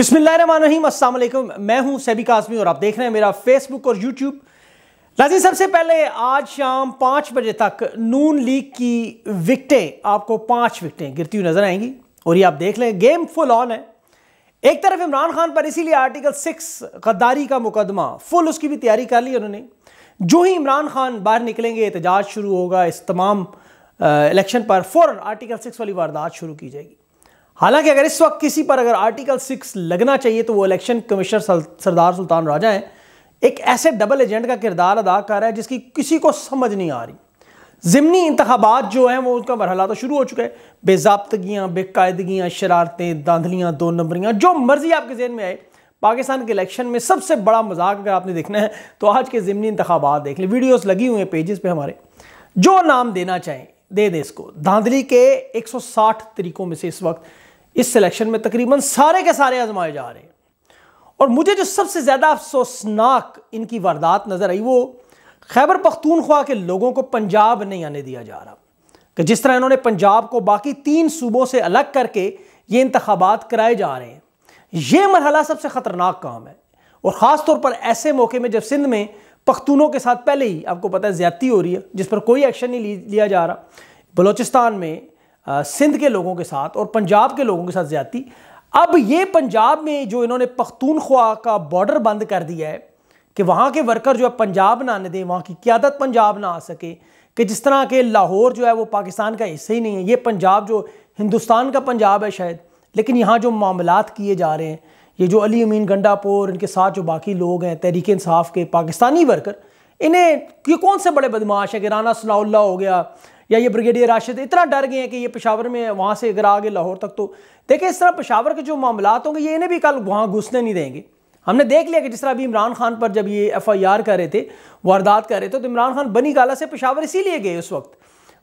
अस्सलाम वालेकुम मैं हूँ सैबी कासमी और आप देख रहे हैं मेरा फेसबुक और यूट्यूब लाजी सबसे पहले आज शाम पाँच बजे तक नून लीग की विकटें, आपको पाँच विकटें गिरती हुई नज़र आएँगी। और ये आप देख लें, गेम फुल ऑन है। एक तरफ़ इमरान खान पर, इसीलिए आर्टिकल सिक्स गद्दारी का मुकदमा फुल, उसकी भी तैयारी कर ली उन्होंने। जो ही इमरान खान बाहर निकलेंगे, एहतजाज शुरू होगा इस तमाम इलेक्शन पर। फ़ौर आर्टिकल सिक्स वाली वारदात शुरू की जाएगी। हालाँकि अगर इस वक्त किसी पर अगर आर्टिकल सिक्स लगना चाहिए तो वो इलेक्शन कमिश्नर सरदार सुल्तान राजा हैं। एक ऐसे डबल एजेंट का किरदार अदा कर रहा है जिसकी किसी को समझ नहीं आ रही। ज़िमनी इंतबात जो हैं, वो उनका मरहला तो शुरू हो चुका है। बेजाबतगियाँ, बेकायदगियाँ, शरारतें, दांधलियाँ, दो नंबरियाँ, जो मर्ज़ी आपके जहन में आए। पाकिस्तान के इलेक्शन में सबसे बड़ा मज़ाक अगर आपने देखना है तो आज के ज़िमनी इंतबात देख लें। वीडियोस लगी हुई हैं पेजेस पे हमारे। जो नाम देना चाहें, दे दे इसको। धांधली के 160 तरीकों में से इस वक्त इस सिलेक्शन में तकरीबन सारे के सारे आजमाए जा रहे हैं। और मुझे जो सबसे ज़्यादा अफसोसनाक इनकी वारदात नज़र आई वो खैबर पख्तूनख्वा के लोगों को पंजाब नहीं आने दिया जा रहा। कि जिस तरह इन्होंने पंजाब को बाकी तीन सूबों से अलग करके ये इंतबात कराए जा रहे हैं। ये मरहला सबसे ख़तरनाक काम है। और ख़ास तौर पर ऐसे मौके में जब सिंध में पख्तूनों के साथ पहले ही, आपको पता है, ज़्यादती हो रही है, जिस पर कोई एक्शन नहीं लिया जा रहा। बलोचिस्तान में सिंध के लोगों के साथ और पंजाब के लोगों के साथ ज़्यादा अब ये पंजाब में जो इन्होंने पख्तूनख्वा का बॉर्डर बंद कर दिया है कि वहाँ के वर्कर जो है पंजाब ना आने दें, वहाँ की क्यादत पंजाब ना आ सके, कि जिस तरह के लाहौर जो है वो पाकिस्तान का हिस्सा ही नहीं है, ये पंजाब जो हिंदुस्तान का पंजाब है शायद, लेकिन यहाँ जो मामलात किए जा रहे हैं, ये जो अली अमीन गंडापुर, इनके साथ जो बाकी लोग हैं, तहरीक इंसाफ के पाकिस्तानी वर्कर इन्हें ये कौन से बड़े बदमाश है कि राना सनाउल्ला हो गया या ये ब्रिगेडियर राशिद, इतना डर गए हैं कि ये पेशावर में वहाँ से अगर आ गए लाहौर तक तो देखिए इस तरह पेशावर के जो मामला होंगे, ये इन्हें भी कल वहाँ घुसने नहीं देंगे। हमने देख लिया कि जिस तरह अभी इमरान खान पर जब ये एफ़ आई आर कर रहे थे, वारदात कर रहे थे तो इमरान खान बनी गाला से पेशावर इसीलिए गए उस वक्त।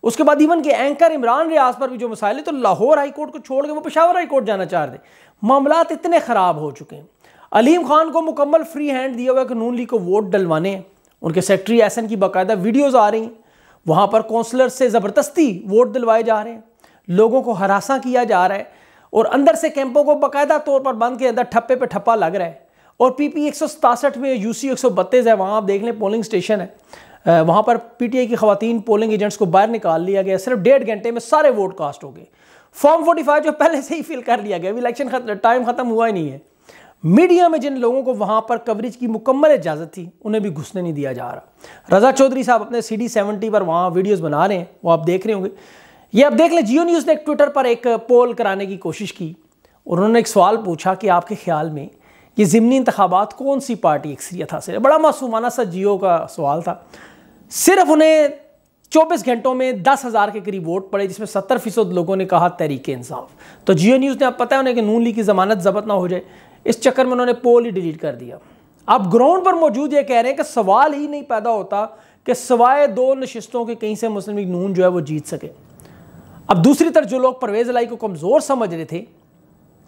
उसके बाद इवन के एंकर इमरान रियाज पर भी जो मसाइल है तो लाहौर हाई कोर्ट को छोड़ के वो पेशावर हाई कोर्ट जाना चाह रहे थे। मामला इतने ख़राब हो चुके हैं। अलीम खान को मुकम्मल फ्री हैंड दिया हुआ कि नून लीग को वोट डलवाने हैं। उनके सेक्रेटरी एसन की बाकायदा वीडियोज़ आ रही हैं। वहाँ पर कौंसलर से ज़बरदस्ती वोट दिलवाए जा रहे हैं। लोगों को हरासा किया जा रहा है और अंदर से कैंपों को बाकायदा तौर पर बंद के अंदर ठप्पे पे ठप्पा लग रहा है। और पीपी एक में यूसी एक सौ बत्तीस है, वहाँ आप देख लें पोलिंग स्टेशन है। वहाँ पर पीटीआई की खातन पोलिंग एजेंट्स को बाहर निकाल लिया गया, सिर्फ़ डेढ़ घंटे में सारे वोट कास्ट हो गए। फॉर्म 45 जो पहले से ही फिल कर लिया गया, अभी इलेक्शन टाइम खत्म हुआ ही नहीं है। मीडिया में जिन लोगों को वहाँ पर कवरेज की मुकम्मल इजाज़त थी, उन्हें भी घुसने नहीं दिया जा रहा। रजा चौधरी साहब अपने सी डी सेवेंटी पर वहाँ वीडियोज़ बना रहे हैं, वो आप देख रहे होंगे। ये अब देख लें, जियो न्यूज़ ने ट्विटर पर एक पोल कराने की कोशिश की। और उन्होंने एक सवाल पूछा कि आपके ख्याल में ये ज़मनी इंतबात कौन सी पार्टी अक्सरियत हासिल है बड़ा मासूमाना सा जियो का सवाल था। सिर्फ़ उन्हें चौबीस घंटों में दस हज़ार के करीब वोट पड़े, जिसमें सत्तर फ़ीसद लोगों ने कहा तहरीक इंसाफ तो जियो न्यूज़ ने अब पता है उन्हें कि नून लीग की ज़मानत जबत ना हो जाए। इस चक्कर में उन्होंने पोल ही डिलीट कर दिया। आप ग्राउंड पर मौजूद ये कह रहे हैं कि सवाल ही नहीं पैदा होता कि सवाए दो नशस्तों के कहीं से मुस्लिम लीग नून जो है वो जीत सके। अब दूसरी तरफ़ जो लोग परवेज़ लाई को कमज़ोर समझ रहे थे,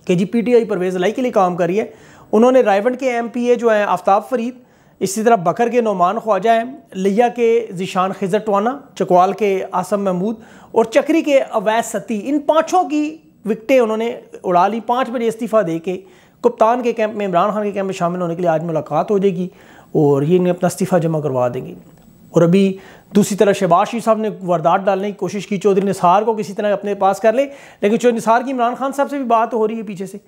कि G P T I Parvez Elahi के लिए काम करी है, उन्होंने रायवंड के एम पी ए जो है, आफ्ताब फरीद, इसी तरह बकर के नोमान ख्वाजा हैं, लिया के जिशान खिजर टवाना चकवाल के आसम महमूद और चक्री के अवैध सती, इन पाँचों की विकटें उन्होंने उड़ा ली। पाँच बजे इस्तीफ़ा दे के कप्तान के कैंप में, इमरान खान के कैंप में शामिल होने के लिए आज मुलाकात हो जाएगी और ये इन्हें अपना इस्तीफ़ा जमा करवा देंगे। और अभी दूसरी तरफ़ शहबाज शरीफ साहब ने वारदात डालने की कोशिश की, चौधरी निसार को किसी तरह अपने पास कर ले, लेकिन चौधरी निसार की इमरान खान साहब से भी बात हो रही है पीछे से।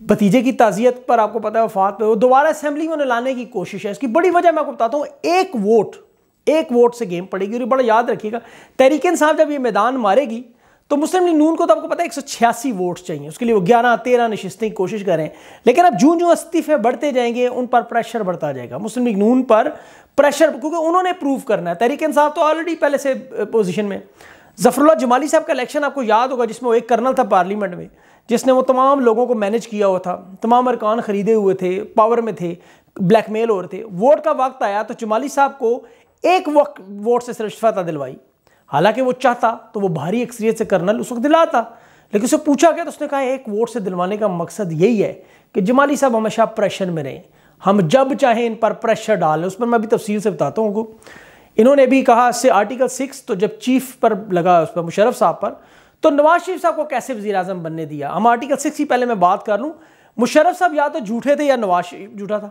भतीजे की ताज़ियत पर आपको पता है वफात पर दोबारा असम्बली में उन्हें लाने की कोशिश है। इसकी बड़ी वजह मैं आपको बताता हूँ, एक वोट एक वोट से गेम पड़ेगी और बड़ा याद रखिएगा, तहरीक साहब जब ये मैदान मारेगी तो मुस्लिम लीग नून को तो आपको पता है एक सौ छियासी वोट चाहिए, उसके लिए वो ग्यारह तेरह नशस्तें की कोशिश करें। लेकिन अब जून जूं इस्तीफे बढ़ते जाएँगे, उन पर प्रेशर बढ़ता जाएगा। मुस्लिम लीग नून पर प्रेशर क्योंकि उन्होंने प्रूव करना है। तहरीक साहब तो ऑलरेडी पहले से पोजिशन में। जफरुल्ला जमाली साहब का इलेक्शन आपको याद होगा, जिसमें वो एक कर्नल था पार्लियामेंट में, जिसने वो तमाम लोगों को मैनेज किया हुआ था। तमाम अरकान खरीदे हुए थे पावर में थे ब्लैकमेल हो रहे थे। वोट का वक्त आया तो जमाली साहब को एक वक्त वोट से सिर्फ़ फतह दिलवाई। हालाँकि वो चाहता तो वो भारी अक्सरियत से कर्नल उस वक्त दिलाता। लेकिन उसे पूछा गया तो उसने कहा, एक वोट से दिलवाने का मकसद यही है कि जमाली साहब हमेशा प्रेशर में रहें। हम जब चाहें इन पर प्रेशर डालें। उस पर मैं अभी तफसील से बताता हूँ उनको। इन्होंने भी कहा से आर्टिकल सिक्स तो जब चीफ पर लगा, उस पर मुशरफ साहब पर तो नवाज़ शरीफ साहब को कैसे वजी अजम बनने दिया? हम आर्टिकल सिक्स ही पहले मैं बात कर लूँ। मुशरफ साहब या तो झूठे थे या नवाज़ शरीफ झूठा था।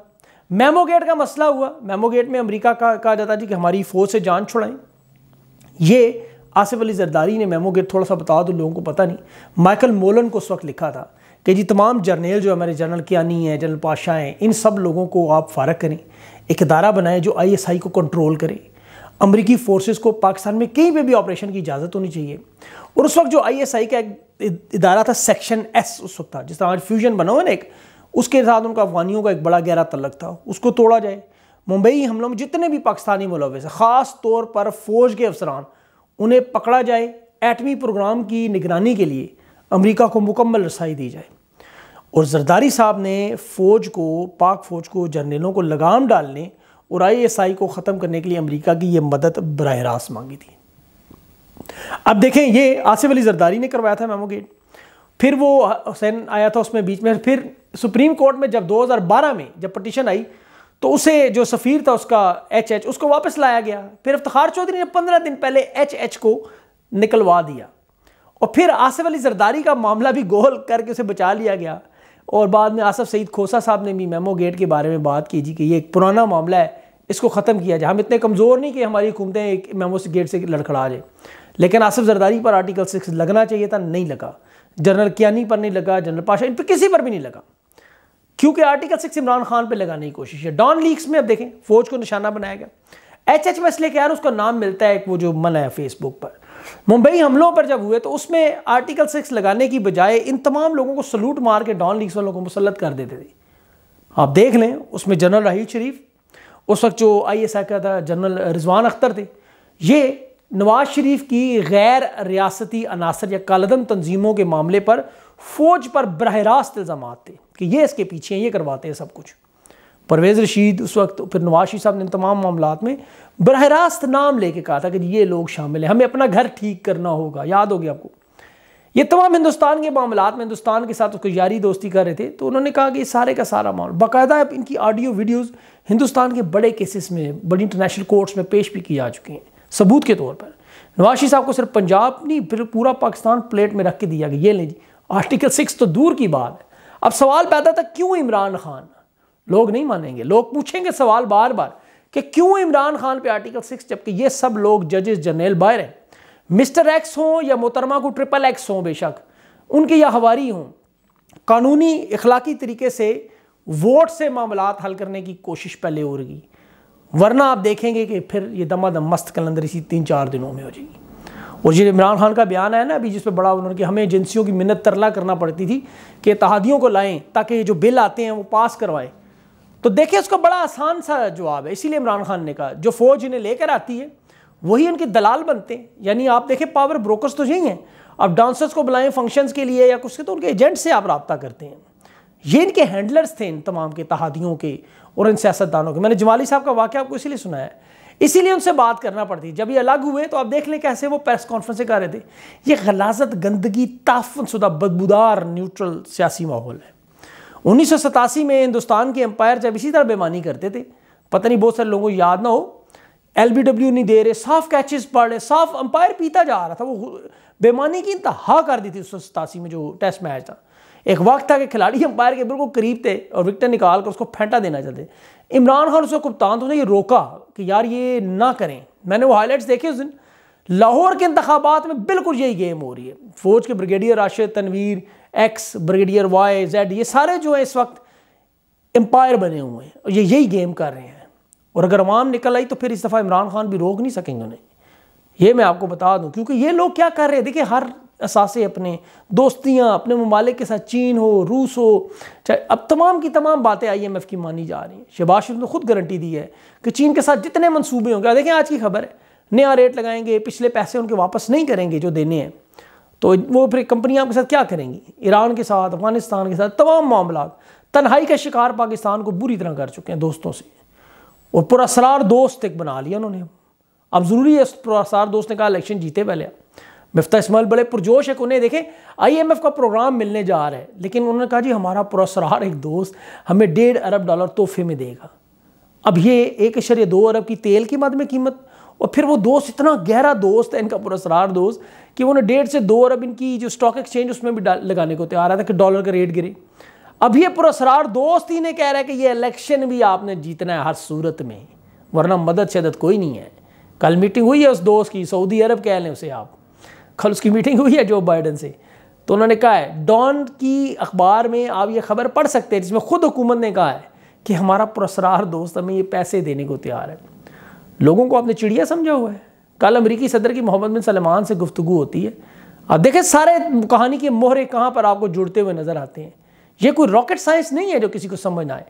मेमो गेट का मसला हुआ। मेमो गेट में अमेरिका का, कहा जाता जी कि हमारी फौज से जान छुड़ाएँ ये आसिफ अली जरदारी ने मेमो गेट थोड़ा सा बता दो, लोगों को पता नहीं। माइकल मोलन को उस वक्त लिखा था कि जी, तमाम जर्नेल जो हमारे जनरल कियानी हैं जनरल पाशा हैं, इन सब लोगों को आप फ़ारग करें। एक अदारा बनाएँ जो आईएसआई को कंट्रोल करे। अमरीकी फोर्सेस को पाकिस्तान में कहीं पे भी ऑपरेशन की इजाज़त होनी चाहिए। और उस वक्त जो आईएसआई का एक इदारा था सेक्शन एस उस वक्त था, जिस तरह आज फ्यूजन बना हुआ ना एक, उसके साथ उनका अफगानियों का एक बड़ा गहरा तलक था। उसको तोड़ा जाए मुंबई हमलों में जितने भी पाकिस्तानी मुलविस ख़ास तौर पर फ़ौज के अफसरान, उन्हें पकड़ा जाए एटमी प्रोग्राम की निगरानी के लिए अमेरिका को मुकम्मल रसाई दी जाए। और जरदारी साहब ने फ़ौज को, पाक फ़ौज को, जर्नलों को लगाम डालने और आई एस आई को ख़त्म करने के लिए अमरीका की ये मदद बरह रास्त मांगी थी। अब देखें, ये आसिफ अली जरदारी ने करवाया था मेमो गेट फिर वो हुसैन आया था उसमें बीच में, फिर सुप्रीम कोर्ट में जब 2012 में जब पटिशन आई तो उसे जो सफ़ीर था उसका एच एच उसको वापस लाया गया। फिर इफ्तार चौधरी ने पंद्रह दिन पहले एच एच को निकलवा दिया। और फिर आसिफ अली जरदारी का मामला भी गोल करके उसे बचा लिया गया। और बाद में आसफ सईद खोसा साहब ने भी मेमो गेट के बारे में बात की जी कि ये एक पुराना मामला है, इसको ख़त्म किया जाए। हम इतने कमज़ोर नहीं कि हमारी हुकूमतें एक मेमो गेट से लड़खड़ा जाए लेकिन आसिफ जरदारी पर आर्टिकल सिक्स लगना चाहिए था, नहीं लगा। जनरल कियानी पर नहीं लगा जनरल पाशा इन पर किसी पर भी नहीं लगा। क्योंकि आर्टिकल सिक्स इमरान खान पर लगाने की कोशिश है। डॉन लीक्स में अब देखें, फौज को निशाना बनाया गया। एच एच में इसलिए क्या उसका नाम मिलता है एक वो जो मन है फेसबुक पर। मुंबई हमलों पर जब हुए तो उसमें आर्टिकल सिक्स लगाने की बजाय इन तमाम लोगों को सलूट मार के डॉन लीग्स वालों को मुसलत कर देते थे। आप देख लें, उसमें जनरल राहील शरीफ उस वक्त जो आई एस आई का था जनरल रिजवान अख्तर थे, ये नवाज़ शरीफ की गैर रियासती अनासर या कालदम तंजीमों के मामले पर फौज पर बरह रास्त इल्ज़ाम थे कि ये इसके पीछे हैं, ये करवाते हैं सब कुछ। परवेज़ रशीद उस वक्त, फिर नवाज़ शरीफ साहब ने तमाम मामला में बरह रास्त नाम लेके कहा था कि ये लोग शामिल हैं, हमें अपना घर ठीक करना होगा। याद होगी आपको? ये तमाम हिंदुस्तान के मामला में, हिंदुस्तान के साथ उसको यारी दोस्ती कर रहे थे तो उन्होंने कहा कि सारे का सारा मामला, बाकायदा अब इनकी ऑडियो वीडियोज़ हिंदुस्तान के बड़े केसेस में, बड़ी इंटरनेशनल कोर्ट्स में पेश भी की जा चुकी हैं, सबूत के तौर पर। नवाशी साहब को सिर्फ़ पंजाब नहीं, फिर पूरा पाकिस्तान प्लेट में रख के दिया गया। ये ले जी आर्टिकल सिक्स तो दूर की बात है। अब सवाल पैदा था, क्यों इमरान खान? लोग नहीं मानेंगे। लोग पूछेंगे सवाल बार बार कि क्यों इमरान खान पे आर्टिकल सिक्स? जबकि ये सब लोग जजेस जनरल बाहर हैं। मिस्टर एक्स हों या मोहतरमा को ट्रिपल एक्स हों बेशक, उनके या हवारी हों, कानूनी इखलाकी तरीके से वोट से मामला हल करने की कोशिश पहले हो रही। वरना आप देखेंगे कि फिर ये दमादम मस्त कलंदर इसी तीन चार दिनों में हो जाएगी। और जो इमरान खान का बयान है ना अभी, जिस पर बड़ा उन्होंने कि हमें एजेंसियों की मिन्नत तरला करना पड़ती थी कि तहादियों को लाएँ ताकि जो बिल आते हैं वो पास करवाएँ। तो देखिए, उसका बड़ा आसान सा जवाब है। इसीलिए इमरान खान ने कहा, जो फौज इन्हें लेकर आती है, वही उनके दलाल बनते हैं। यानी आप देखें पावर ब्रोकर्स तो यही हैं। आप डांसर्स को बुलाएँ फ़ंक्शंस के लिए या कुछ के तो उनके एजेंट से आप रबता करते हैं। ये इनके हैंडलर्स थे इन तमाम के तहादियों के और इन सियासतदानों के। मैंने जमाली साहब का वाक्य आपको इसीलिए सुनाया है। इसीलिए उनसे बात करना पड़ती। जब ये अलग हुए तो आप देख लें कैसे वो प्रेस कॉन्फ्रेंस कर रहे थे। ये गलाजत गंदगी ताफन शुदा बदबूदार, न्यूट्रल सियासी माहौल है। उन्नीस सौ सतासी में हिंदुस्तान के एम्पायर जब इसी तरह बेमानी करते थे, पता नहीं बहुत सारे लोगों को याद ना हो एल बी डब्ल्यू नहीं दे रहे, साफ़ कैचेस पड़ रहे, साफ़ अंपायर पीता जा रहा था, वो बेमानी की इंतहा कर दी थी उस सतासी में जो टेस्ट मैच था। एक वक्त था कि खिलाड़ी अंपायर के बिल्कुल करीब थे और विकेट निकाल कर उसको फेंटा देना चाहते इमरान खान, उसको कप्तान तो ये रोका। कि यार ये ना करें। मैंने वो हाईलाइट्स देखे उस दिन। लाहौर के इंतबात में बिल्कुल यही गेम हो रही है। फौज के brigadier Rashid Tanveer X brigadier Y Z ये सारे जो है इस वक्त एम्पायर बने हुए हैं और ये यही गेम कर रहे हैं। और अगर अवाम निकल आई तो फिर इस दफ़ा इमरान खान भी रोक नहीं सकेंगे उन्हें। ये मैं आपको बता दूँ, क्योंकि ये लोग क्या कर रहे हैं? देखिए, हर असासे अपने, दोस्तियाँ, अपने ममालिक के साथ चीन हो, रूस हो, चाहे अब तमाम की तमाम बातें आई एम एफ़ की मानी जा रही हैं। शहबाज शरीफ ने खुद गारंटी दी है कि चीन के साथ जितने मनसूबे होंगे, देखें आज की खबर है, नया रेट लगाएँगे, पिछले पैसे उनके वापस नहीं करेंगे जो देने हैं। तो वो फिर कंपनियाँ आपके साथ क्या करेंगी? ईरान के साथ, अफ़गानिस्तान के साथ, तमाम मामला तनहाई का शिकार पाकिस्तान को बुरी तरह कर चुके हैं दोस्तों से। और पुरसरार दोस्त एक बना लिया उन्होंने। अब ज़रूरी है पुरसरार दोस्त ने कहा, इलेक्शन जीते पहले। मिफ्ता इसमाइल बड़े पुरजोश है उन्हें देखें आईएमएफ का प्रोग्राम मिलने जा रहा है। लेकिन उन्होंने कहा, जी, हमारा पुरसरार एक दोस्त हमें डेढ़ अरब डॉलर तोहफे में देगा। अब ये एक अशर दो अरब की तेल की मद में कीमत, और फिर वो दोस्त, इतना गहरा दोस्त है इनका पुरसरार दोस्त, कि उन्होंने डेढ़ से दो अरब इनकी जो स्टॉक एक्सचेंज उसमें भी लगाने को तैयार आया था कि डॉलर का रेट गिरे। अब ये पुरसरार दोस्त ही ने कह रहा है कि ये इलेक्शन भी आपने जीतना है हर सूरत में, वरना मदद शदत कोई नहीं है। कल मीटिंग हुई है उस दोस्त की, सऊदी अरब कह लें उसे आप। कल उसकी मीटिंग हुई है जो बाइडन से। तो उन्होंने कहा है डॉन की अखबार में आप ये खबर पढ़ सकते हैं, जिसमें खुद हुकूमत ने कहा है कि हमारा पुरसरार दोस्त हमें ये पैसे देने को तैयार है। लोगों को आपने चिड़िया समझा हुआ है। कल अमरीकी सदर की मोहम्मद बिन सलमान से गुफ्तु होती है। आप देखें, सारे कहानी के मोहरे कहाँ पर आपको जुड़ते हुए नज़र आते हैं। ये कोई रॉकेट साइंस नहीं है जो किसी को समझ आए।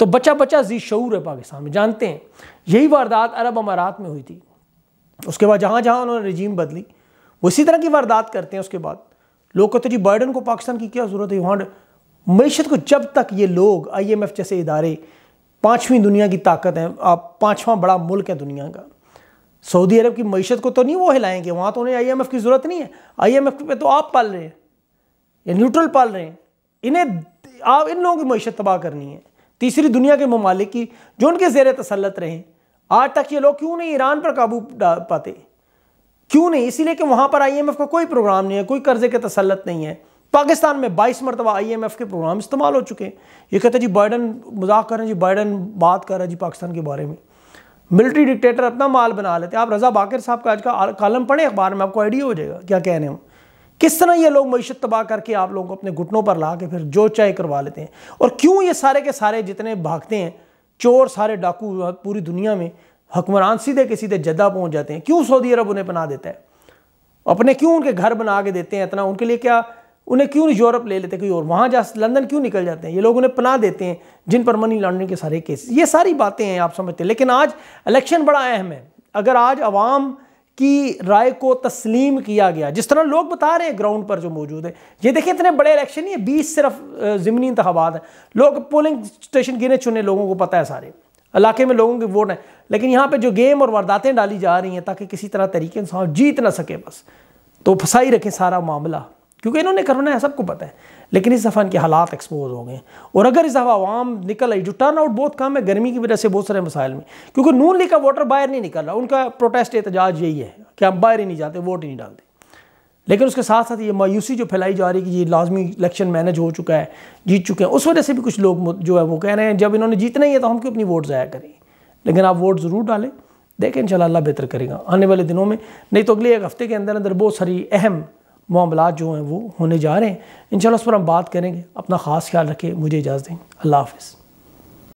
तो बच्चा बच्चा जी शूर है पाकिस्तान में, जानते हैं। यही वारदात अरब अमारात में हुई थी। उसके बाद जहाँ जहाँ उन्होंने रजीम बदली वो इसी तरह की वारदात करते हैं उसके बाद। लोग कहते जी, बाइडन को पाकिस्तान की क्या ज़रूरत है? वहाँ मीशत को जब तक ये लोग आई एम एफ़ जैसे इदारे पाँचवीं दुनिया की ताकत है, आप पाँचवा बड़ा मुल्क है दुनिया का। सऊदी अरब की मीशत को तो नहीं वो हिलाएँगे, वहाँ तो उन्हें आई एम एफ़ की ज़रूरत नहीं है। आई एम एफ़ पे तो आप पाल रहे हैं, या न्यूट्रल पाल रहे हैं। इन्हें आप इन लोगों की मीशत तबाह करनी है। तीसरी दुनिया के ममालिक जो उनके जेर तसलत रहे आज तक ये लोग क्यों नहीं ईरान पर काबू पाते? क्यों नहीं? इसीलिए कि वहाँ पर आईएमएफ का कोई प्रोग्राम नहीं है, कोई कर्जे के तसलत नहीं है। पाकिस्तान में बाईस मरतबा आई एम एफ़ के प्रोग्राम इस्तेमाल हो चुके हैं। ये कहते हैं, जी बाइडन मज़ाक कर रहे हैं, जी बाइडन बात कर रहे हैं, जी, पाकिस्तान के बारे में। मिलिट्री डिक्टेटर अपना माल बना लेते हैं। आप रजा बाकर साहब का आज का कालम पढ़े, अखबार में आपको आइडिया हो जाएगा क्या कह रहे हैं। किस तरह ये लोग मीशत तबाह करके आप लोगों को अपने घुटनों पर ला के फिर जो चाय करवा लेते हैं? और क्यों ये सारे के सारे जितने भागते हैं, चोर सारे डाकू, पूरी दुनिया में हुक्मरान सीधे के सीधे जद्दा पहुँच जाते हैं। क्यों सऊदी अरब उन्हें बना देता है? अपने क्यों उनके घर बना के देते हैं इतना? उनके लिए क्या? उन्हें क्यों यूरोप ले लेते? कोई और वहाँ जा, लंदन क्यों निकल जाते हैं? ये लोग उन्हें पना देते हैं, जिन पर मनी लॉन्ड्रिंग के सारे केस। ये सारी बातें हैं, आप समझते हैं। लेकिन आज इलेक्शन बड़ा अहम है। अगर आज आवाम की राय को तस्लीम किया गया, जिस तरह लोग बता रहे हैं ग्राउंड पर जो मौजूद है, ये देखिए इतने बड़े इलेक्शन है, बीस सिर्फ़ ज़मीनी इंतबात हैं। लोग पोलिंग स्टेशन गिने चुने लोगों को पता है सारे। इलाके में लोगों के वोट हैं। लेकिन यहाँ पे जो गेम और वारदातें डाली जा रही हैं ताकि किसी तरह तरीके से जीत ना सके बस तो फसाई रखें सारा मामला। क्योंकि इन्होंने करना है, सबको पता है। लेकिन इस दफ़ा इनके हालात एक्सपोज हो गए। और अगर इस दफ़ा आवाम निकल आई, जो टर्न आउट बहुत कम है, गर्मी की वजह से बहुत सारे मसाइल में। क्योंकि नून लीग का वोटर बाहर नहीं निकल रहा, उनका प्रोटेस्ट एहतजाज यही है कि हम बाहर ही नहीं जाते वोट ही नहीं डालते। लेकिन उसके साथ साथ ये मायूसी जो फैलाई जा रही है कि ये लाजमी इलेक्शन मैनेज हो चुका है, जीत चुके हैं, उस वजह से भी कुछ लोग जो है वो कह रहे हैं, जब इन्होंने जीतना ही है तो हम क्यों अपनी वोट ज़ाया करें? लेकिन आप वोट ज़रूर डालें। देखें इन अल्लाह बेहतर करेगा। आने वाले दिनों में, नहीं तो अगले एक हफ़्ते के अंदर अंदर बहुत सारी अहम मामला जो हैं वो होने जा रहे हैं। इन उस पर हम बात करेंगे। अपना ख़ास ख्याल रखें। मुझे इजाज़त दें। अल्लाह हाफ़